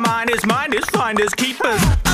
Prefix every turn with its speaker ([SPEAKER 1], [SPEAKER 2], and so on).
[SPEAKER 1] mine is mine is finders keepers.